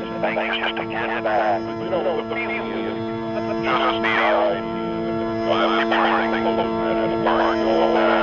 things to get back. We don't know what the feeling is. Just as the idea that the people are thinking at a.